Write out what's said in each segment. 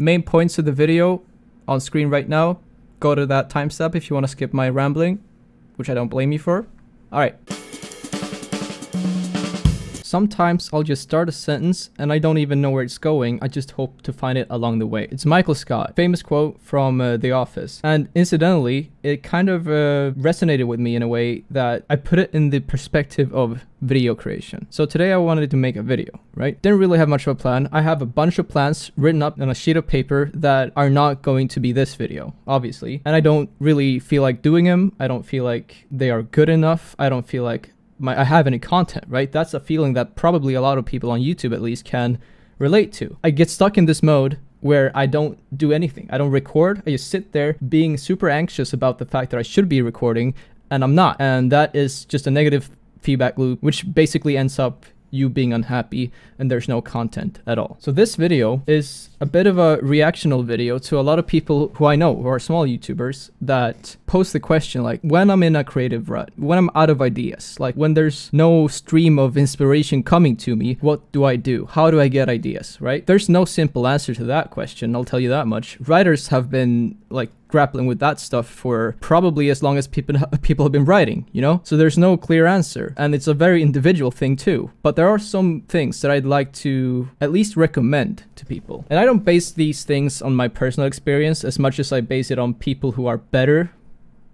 main points of the video on screen right now. Go to that timestamp if you want to skip my rambling, which I don't blame you for. All right. Sometimes I'll just start a sentence and I don't even know where it's going. I just hope to find it along the way. It's Michael Scott, famous quote from uh, The Office. And incidentally, it kind of uh, resonated with me in a way that I put it in the perspective of video creation. So today I wanted to make a video, right? Didn't really have much of a plan. I have a bunch of plans written up on a sheet of paper that are not going to be this video, obviously. And I don't really feel like doing them. I don't feel like they are good enough. I don't feel like my I have any content, right? That's a feeling that probably a lot of people on YouTube at least can relate to. I get stuck in this mode where I don't do anything. I don't record. I just sit there being super anxious about the fact that I should be recording and I'm not. And that is just a negative feedback loop, which basically ends up you being unhappy and there's no content at all. So this video is a bit of a reactional video to a lot of people who I know who are small YouTubers that post the question like when I'm in a creative rut, when I'm out of ideas, like when there's no stream of inspiration coming to me, what do I do? How do I get ideas, right? There's no simple answer to that question, I'll tell you that much. Writers have been like grappling with that stuff for probably as long as people people have been writing, you know? So there's no clear answer, and it's a very individual thing too. But there are some things that I'd like to at least recommend to people. And I don't base these things on my personal experience as much as I base it on people who are better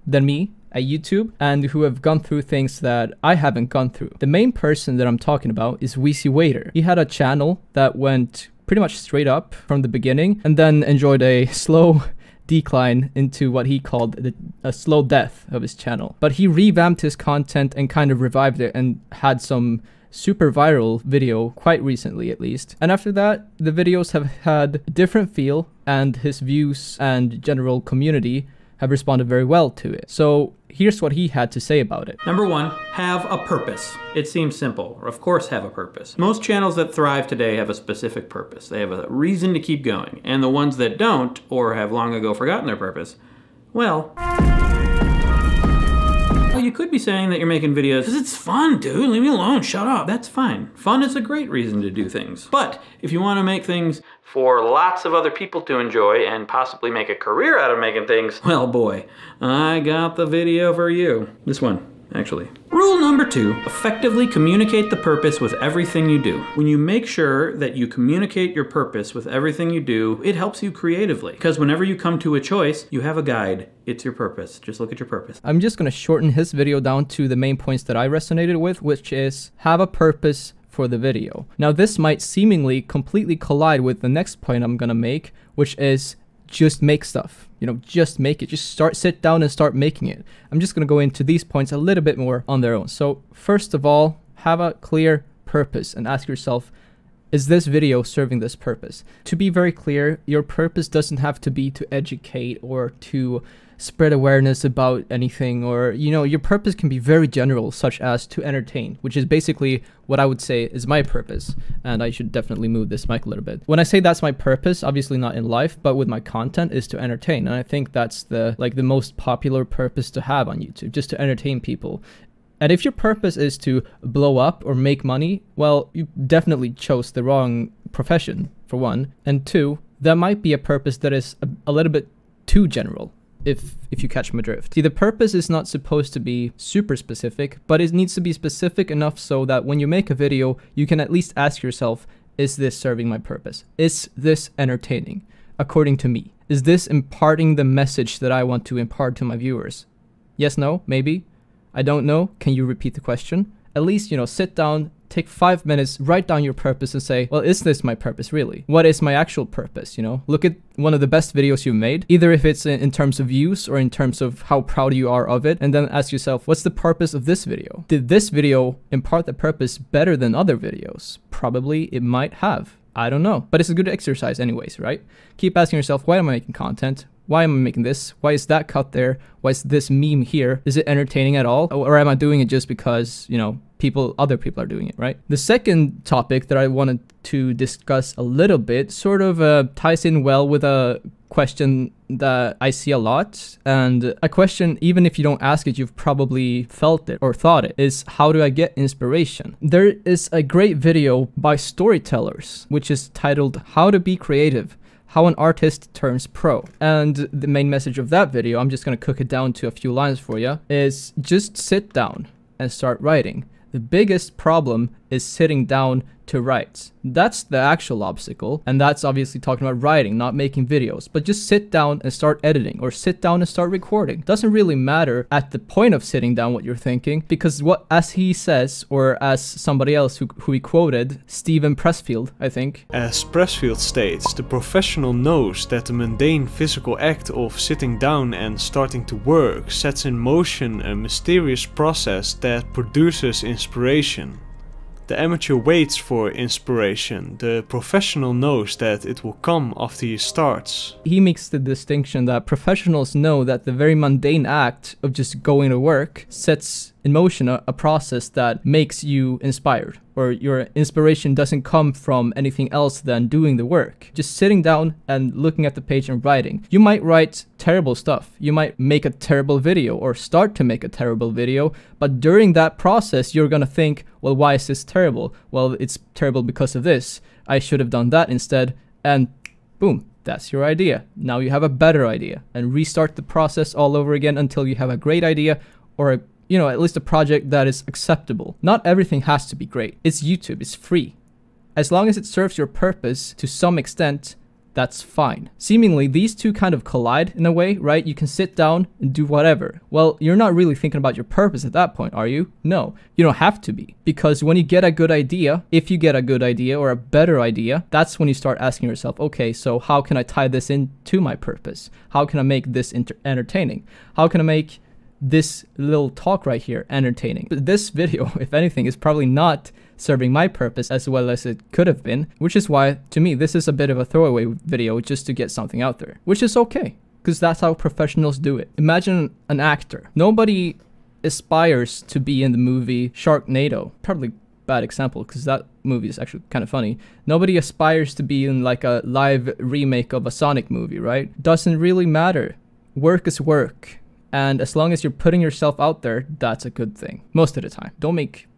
than me at YouTube and who have gone through things that I haven't gone through. The main person that I'm talking about is Wheezy Waiter. He had a channel that went pretty much straight up from the beginning and then enjoyed a slow decline into what he called the, a slow death of his channel. But he revamped his content and kind of revived it and had some super viral video quite recently at least. And after that, the videos have had different feel and his views and general community have responded very well to it. So here's what he had to say about it. Number one, have a purpose. It seems simple. Of course, have a purpose. Most channels that thrive today have a specific purpose. They have a reason to keep going. And the ones that don't, or have long ago forgotten their purpose, well, you could be saying that you're making videos because it's fun, dude. Leave me alone. Shut up. That's fine. Fun is a great reason to do things. But if you want to make things for lots of other people to enjoy and possibly make a career out of making things, well, boy, I got the video for you. This one actually. Rule number two, effectively communicate the purpose with everything you do. When you make sure that you communicate your purpose with everything you do, it helps you creatively. Because whenever you come to a choice, you have a guide. It's your purpose. Just look at your purpose. I'm just going to shorten his video down to the main points that I resonated with, which is have a purpose for the video. Now this might seemingly completely collide with the next point I'm going to make, which is just make stuff. You know, just make it. Just start, sit down and start making it. I'm just going to go into these points a little bit more on their own. So, first of all, have a clear purpose and ask yourself, is this video serving this purpose? To be very clear, your purpose doesn't have to be to educate or to spread awareness about anything or you know your purpose can be very general such as to entertain which is basically what i would say is my purpose and i should definitely move this mic a little bit when i say that's my purpose obviously not in life but with my content is to entertain and i think that's the like the most popular purpose to have on youtube just to entertain people and if your purpose is to blow up or make money, well, you definitely chose the wrong profession, for one. And two, that might be a purpose that is a, a little bit too general if if you catch my drift. See, the purpose is not supposed to be super specific, but it needs to be specific enough so that when you make a video, you can at least ask yourself, is this serving my purpose? Is this entertaining? According to me. Is this imparting the message that I want to impart to my viewers? Yes, no, maybe? I don't know. Can you repeat the question? At least, you know, sit down, take five minutes, write down your purpose and say, well, is this my purpose really? What is my actual purpose? You know, look at one of the best videos you've made, either if it's in, terms of views or in terms of how proud you are of it, and then ask yourself, what's the purpose of this video? Did this video impart the purpose better than other videos? Probably it might have. I don't know, but it's a good exercise anyways, right? Keep asking yourself, why am I making content? Why am I making this? Why is that cut there? Why is this meme here? Is it entertaining at all? Or am I doing it just because, you know, people other people are doing it right the second topic that i wanted to discuss a little bit sort of uh, ties in well with a question that i see a lot and a question even if you don't ask it you've probably felt it or thought it is how do i get inspiration there is a great video by storytellers which is titled how to be creative how an artist turns pro. And the main message of that video, I'm just gonna cook it down to a few lines for you, is just sit down and start writing. The biggest problem is sitting down to write. That's the actual obstacle, and that's obviously talking about writing, not making videos. But just sit down and start editing, or sit down and start recording. Doesn't really matter at the point of sitting down what you're thinking, because what, as he says, or as somebody else who, who he quoted, Steven Pressfield, I think. As Pressfield states, the professional knows that the mundane physical act of sitting down and starting to work sets in motion a mysterious process that produces inspiration. The amateur waits for inspiration, the professional knows that it will come after he starts. He makes the distinction that professionals know that the very mundane act of just going to work sets in motion a, a process that makes you inspired or your inspiration doesn't come from anything else than doing the work. Just sitting down and looking at the page and writing. You might write terrible stuff. You might make a terrible video or start to make a terrible video, but during that process, you're gonna think, well, why is this terrible? Well, it's terrible because of this. I should have done that instead. And boom, that's your idea. Now you have a better idea and restart the process all over again until you have a great idea or a you know, at least a project that is acceptable. Not everything has to be great. It's YouTube, it's free. As long as it serves your purpose to some extent, that's fine. Seemingly, these two kind of collide in a way, right? You can sit down and do whatever. Well, you're not really thinking about your purpose at that point, are you? No, you don't have to be. Because when you get a good idea, if you get a good idea or a better idea, that's when you start asking yourself, okay, so how can I tie this into my purpose? How can I make this entertaining? How can I make this little talk right here entertaining. But this video, if anything, is probably not serving my purpose as well as it could have been, which is why, to me, this is a bit of a throwaway video just to get something out there, which is okay, because that's how professionals do it. Imagine an actor. Nobody aspires to be in the movie Sharknado. Probably bad example because that movie is actually kind of funny. Nobody aspires to be in like a live remake of a Sonic movie, right? Doesn't really matter. Work is work and as long as you're putting yourself out there, that's a good thing. Most of the time. Don't make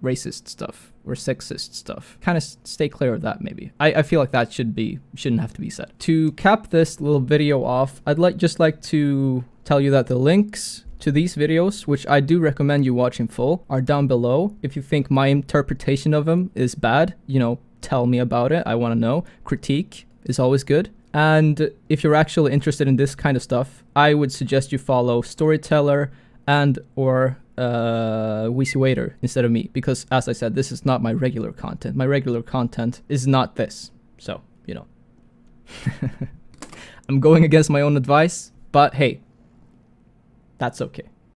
racist stuff or sexist stuff. Kind of stay clear of that maybe. I, I feel like that should be shouldn't have to be said. To cap this little video off, I'd like just like to tell you that the links to these videos, which I do recommend you watch in full, are down below. If you think my interpretation of them is bad, you know, tell me about it. I want to know. Critique is always good. And if you're actually interested in this kind of stuff, I would suggest you follow Storyteller and or uh, Wheezy Waiter instead of me, because as I said, this is not my regular content. My regular content is not this. So, you know. I'm going against my own advice, but hey, that's okay.